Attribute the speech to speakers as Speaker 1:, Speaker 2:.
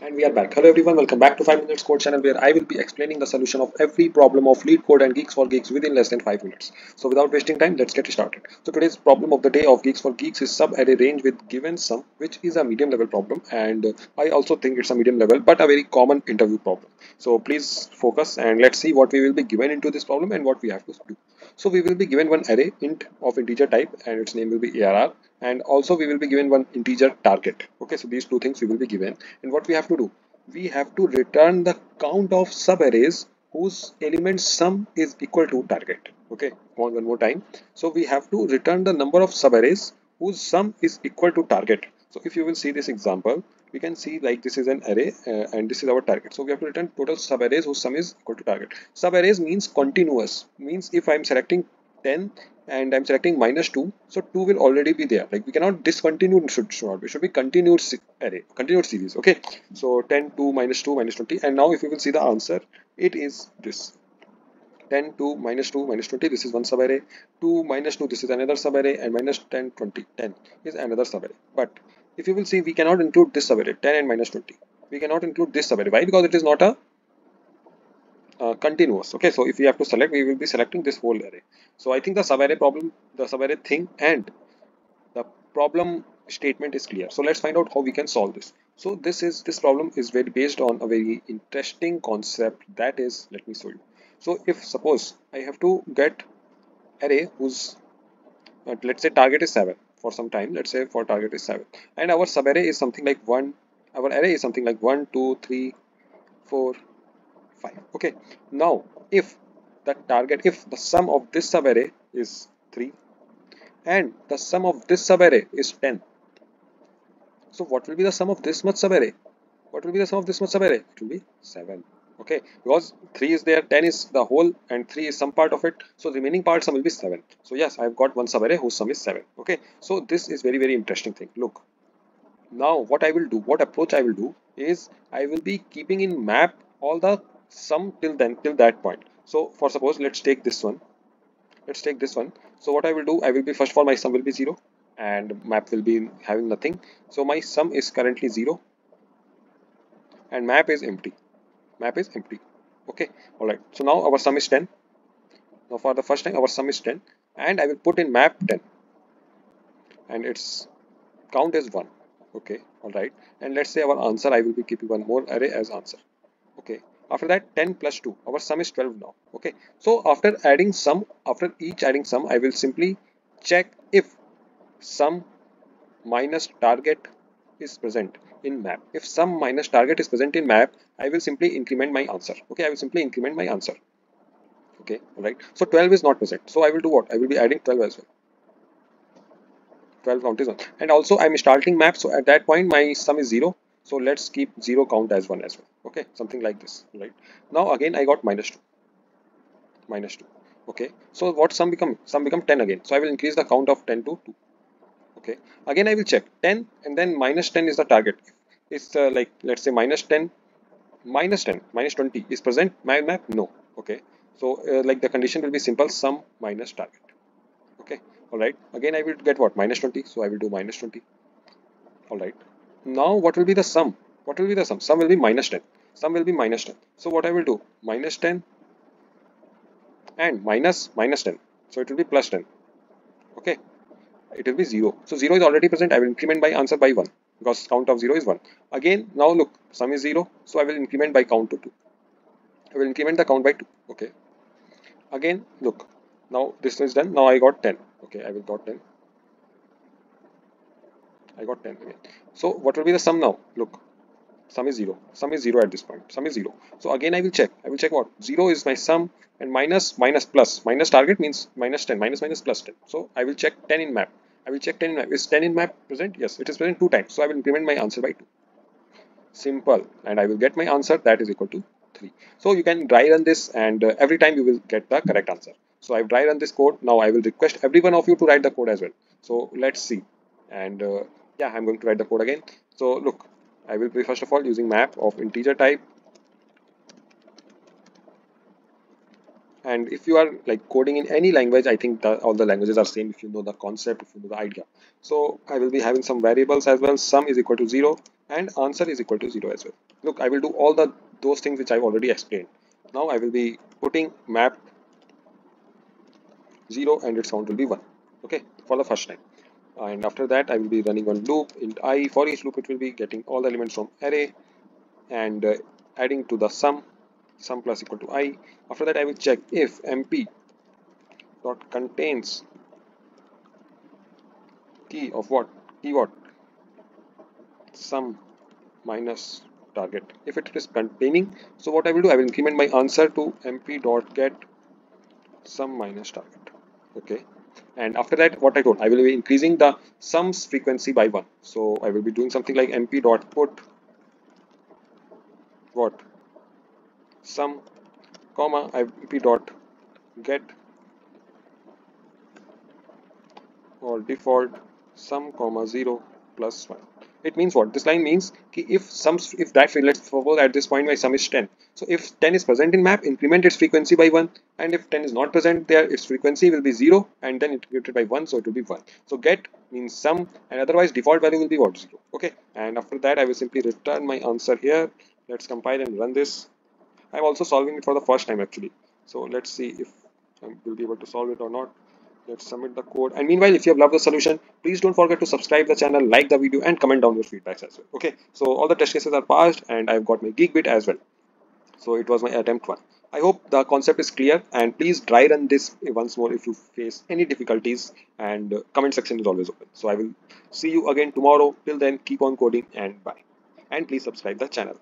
Speaker 1: And we are back. Hello everyone, welcome back to 5 Minutes Code channel where I will be explaining the solution of every problem of LeetCode and Geeks for Geeks within less than 5 minutes. So without wasting time, let's get started. So today's problem of the day of Geeks for Geeks is sub-array range with given sum, which is a medium level problem and I also think it's a medium level but a very common interview problem. So please focus and let's see what we will be given into this problem and what we have to do. So we will be given one array int of integer type and its name will be ARR and also we will be given one integer target. Okay so these two things we will be given. And what we have to do? We have to return the count of subarrays whose element sum is equal to target. Okay one, one more time. So we have to return the number of subarrays whose sum is equal to target. So if you will see this example we can see like this is an array uh, and this is our target. So we have to return total subarrays whose sum is equal to target. Subarrays means continuous. Means if i'm selecting 10 and I'm selecting minus 2 so 2 will already be there. Like we cannot discontinue should, should it should be continued array continued series okay? So 10 2 minus 2 minus 20 and now if you will see the answer it is this. 10 2 minus 2 minus 20 this is one subarray. 2 minus 2 this is another subarray and minus 10 20 10 is another subarray. But if you will see we cannot include this subarray 10 and minus 20 we cannot include this subarray why? Because it is not a uh, continuous. Okay so if we have to select we will be selecting this whole array. So i think the subarray problem the subarray thing and the problem statement is clear. So let's find out how we can solve this. So this is this problem is very based on a very interesting concept that is let me show you. So if suppose i have to get array whose uh, let's say target is 7 for some time let's say for target is 7 and our subarray is something like 1 our array is something like 1 2 3 4 5 okay. Now if the target if the sum of this subarray is 3 and the sum of this subarray is 10 so what will be the sum of this much subarray what will be the sum of this much subarray it will be 7 okay? Because 3 is there 10 is the whole and 3 is some part of it. So remaining part sum will be 7 so yes i've got one subarray whose sum is 7 okay? So this is very very interesting thing. Look now what i will do what approach i will do is i will be keeping in map all the sum till then till that point. So for suppose let's take this one. Let's take this one. So what i will do i will be first of all my sum will be 0 and map will be having nothing. So my sum is currently 0 and map is empty map is empty okay all right so now our sum is 10 now for the first time our sum is 10 and i will put in map 10 and its count is 1 okay all right and let's say our answer i will be keeping one more array as answer. Okay after that 10 plus 2 our sum is 12 now. Okay so after adding sum after each adding sum i will simply check if sum minus target is present in map. If sum minus target is present in map i will simply increment my answer. Okay i will simply increment my answer. Okay all right so 12 is not present. So i will do what? I will be adding 12 as well. 12 count is 1. and also i'm starting map so at that point my sum is 0 so let's keep 0 count as 1 as well. Okay something like this right now again i got minus 2 minus 2 okay so what sum become? Sum become 10 again. So i will increase the count of 10 to 2 okay. Again i will check. 10 and then minus 10 is the target. It's uh, like let's say minus 10 minus 10 minus 20 is present my map no. Okay. So uh, like the condition will be simple sum minus target. Okay. All right. Again i will get what? Minus 20 so i will do minus 20 all right. Now what will be the sum? What will be the sum? Sum will be minus 10 sum will be minus 10 so what i will do? Minus 10 and minus minus 10 so it will be plus 10 okay it will be 0 so 0 is already present. I will increment my answer by 1 because count of 0 is 1 again now look sum is 0 so i will increment by count to 2 i will increment the count by 2 okay. Again look. Now this is done. Now i got 10 okay i will got 10 I got 10 again. So what will be the sum now? Look, sum is 0. Sum is 0 at this point. Sum is 0. So again I will check. I will check what? 0 is my sum and minus minus. Minus target means minus 10. Minus minus plus 10. So I will check 10 in map. I will check 10 in map. Is 10 in map present? Yes, it is present two times. So I will increment my answer by 2. Simple. And I will get my answer that is equal to 3. So you can dry run this and uh, every time you will get the correct answer. So I've dry run this code. Now I will request every one of you to write the code as well. So let's see. And uh, yeah i'm going to write the code again so look i will be first of all using map of integer type. And if you are like coding in any language i think all the languages are same if you know the concept if you know the idea. So i will be having some variables as well. Sum is equal to 0 and answer is equal to 0 as well. Look i will do all the those things which i've already explained. Now i will be putting map 0 and its count will be 1 okay for the first time and after that I will be running one loop. In i for each loop it will be getting all the elements from array and uh, adding to the sum sum plus equal to i. After that I will check if mp dot contains key of what? Key what? Sum minus target. If it is containing so what I will do? I will increment my answer to mp dot get sum minus target. Okay and after that what I told I will be increasing the sums frequency by one. So I will be doing something like mp dot put what? Sum comma mp dot get or default sum comma 0 plus 1 it means what? This line means if some if that let's suppose at this point my sum is 10 so if 10 is present in map increment its frequency by 1 and if 10 is not present there its frequency will be 0 and then integrated by 1 so it will be 1 so get means sum and otherwise default value will be what? 0 okay. And after that i will simply return my answer here. Let's compile and run this. I'm also solving it for the first time actually. So let's see if i will be able to solve it or not let's submit the code. And meanwhile if you have loved the solution please don't forget to subscribe the channel like the video and comment down your feedbacks as well. Okay so all the test cases are passed and i've got my geekbit as well. So it was my attempt one. I hope the concept is clear and please dry run this once more if you face any difficulties and uh, comment section is always open. So i will see you again tomorrow. Till then keep on coding and bye. And please subscribe the channel